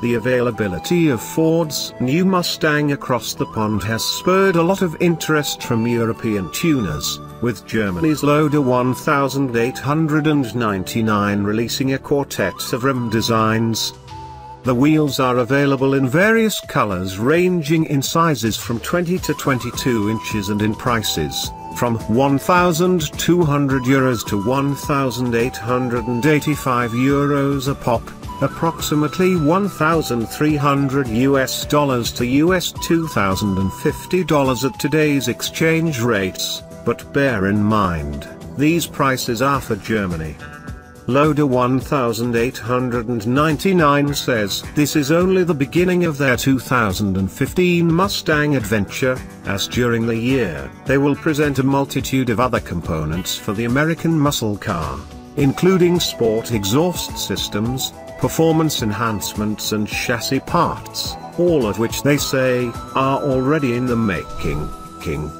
The availability of Ford's new Mustang across the pond has spurred a lot of interest from European tuners, with Germany's Loder 1899 releasing a quartet of rim designs. The wheels are available in various colors ranging in sizes from 20 to 22 inches and in prices, from 1,200 euros to 1,885 euros a pop approximately 1,300 US dollars to US $2,050 at today's exchange rates, but bear in mind, these prices are for Germany. Loder 1899 says this is only the beginning of their 2015 Mustang adventure, as during the year they will present a multitude of other components for the American muscle car, including sport exhaust systems, performance enhancements and chassis parts, all of which they say, are already in the making. King.